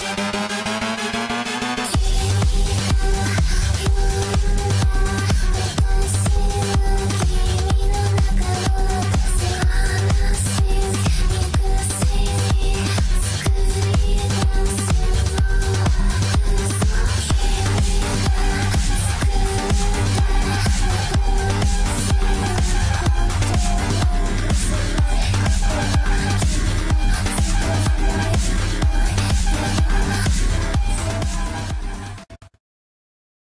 you